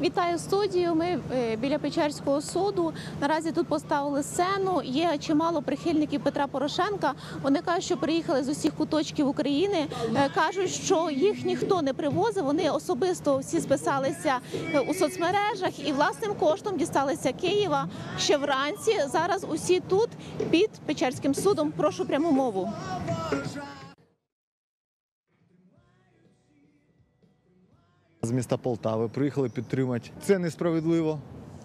Вітаю студію. Ми е, біля Печерського суду. Наразі тут поставили сцену. Є чимало прихильників Петра Порошенка. Вони кажуть, що приїхали з усіх куточків України. Е, Кажуть, що їх ніхто не привозив. Вони особисто всі списалися е, у соцмережах і власним коштом дісталися Києва ще вранці. Зараз усі тут під Печерським судом. Прошу пряму мову. З міста Полтави приїхали підтримати. Це несправедливо,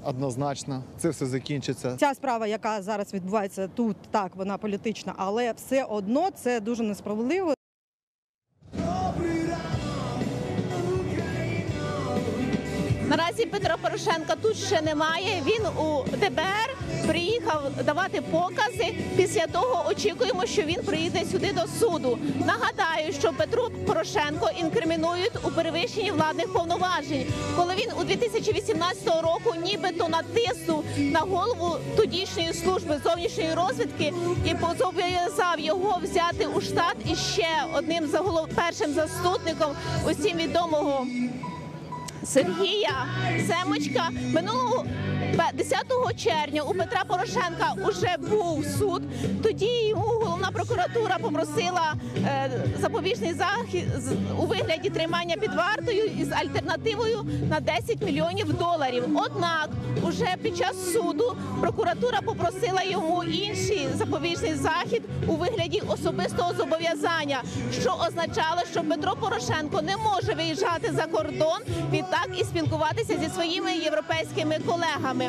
однозначно. Це все закінчиться. Ця справа, яка зараз відбувається тут, так вона політична, але все одно це дуже несправедливо. Наразі Петра Порошенка тут ще немає. Він у ДБР приїхав давати покази. Після того очікуємо, що він приїде сюди до суду. Нагадаю, що Петру Порошенко інкримінують у перевищенні владних повноважень, коли він у 2018 року нібито натиснув на голову тодішньої служби зовнішньої розвідки і позобов'язав його взяти у штат іще одним заголов першим заступником усім відомого. Сергія Семочка. Минулого 10 червня у Петра Порошенка уже був суд. Тоді йому головна прокуратура попросила е, запобіжний захід у вигляді тримання під вартою із альтернативою на 10 мільйонів доларів. Однак, уже під час суду прокуратура попросила йому інший запобіжний захід у вигляді особистого зобов'язання, що означало, що Петро Порошенко не може виїжджати за кордон відтак і спілкуватися зі своїми європейськими колегами.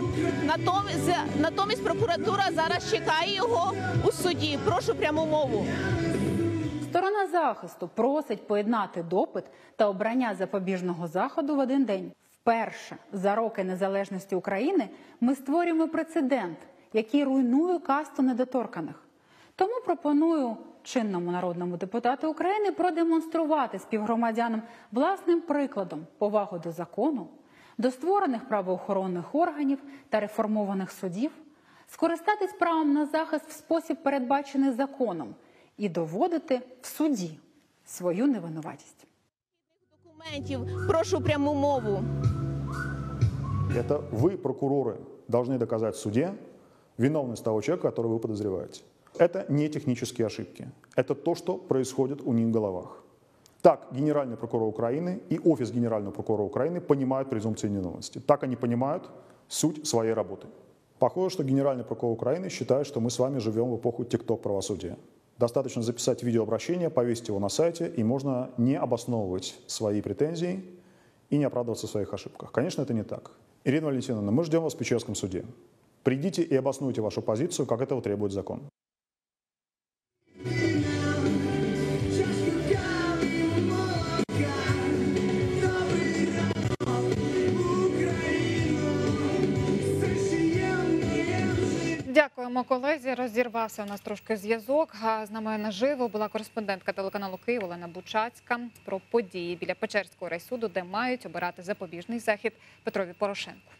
Натомість, натомість прокуратура зараз чекає його у суді. Прошу пряму мову. Сторона захисту просить поєднати допит та обрання запобіжного заходу в один день. Вперше за роки незалежності України ми створюємо прецедент, який руйнує касту недоторканих. Тому пропоную чинному народному депутату України продемонструвати співгромадянам власним прикладом повагу до закону, до створених правоохоронних органів та реформованих судів, скористатись правом на захист в спосіб, передбачений законом, і доводити в суді свою невинуватість. Документів прошу пряму мову. Это вы, прокуроры, должны доказать в суде виновность того человека, которого вы подозреваете. Это не технические ошибки. Это то, что происходит у них в головах. Так генеральный прокурор Украины и офис генерального прокурора Украины понимают презумпцию невиновности. Так они понимают суть своей работы. Похоже, что генеральный прокурор Украины считает, что мы с вами живем в эпоху тикток правосудия. Достаточно записать видеообращение, повесить его на сайте, и можно не обосновывать свои претензии и не оправдываться в своих ошибках. Конечно, это не так. Ирина Валентиновна, мы ждем вас в Печерском суде. Придите и обоснуйте вашу позицию, как этого требует закон. Дякуємо колезі. Розірвався у нас трошки зв'язок. З нами наживо була кореспондентка телеканалу Київ Олена Бучацька про події біля Печерського райсуду, де мають обирати запобіжний захід Петрові Порошенку.